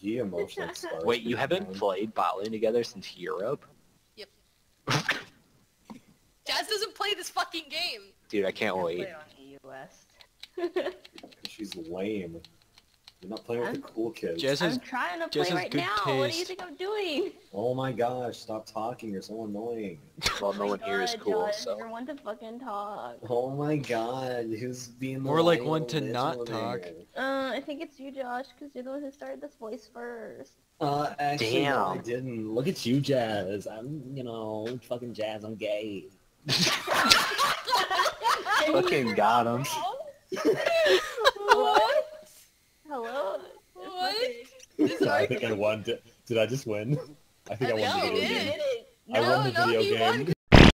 He emotional stars. Wait, you haven't man. played bot lane together since Europe? Yep. Jazz doesn't play this fucking game. Dude, I can't I wait. play on EU West. She's lame. You're not playing with I'm- the cool kids. Jazz I'm has trying to Jess play has right good now. What do you think I'm doing? Oh my gosh, stop talking. You're so annoying. Well, no Oh my one here is God, cool, Judge, so. You're one to fucking talk. Oh my god, who's being the More like one to not one talk. Uh, I think it's you, Josh, because you're the one who started this voice first. Uh, actually, no, I didn't. Look at you, Jazz. I'm, you know, fucking Jazz. I'm gay. Fucking got him. what? Hello? What? This I think I won. Did, did I just win? I think I, I won the video did. game. I No, won the no, video he won game.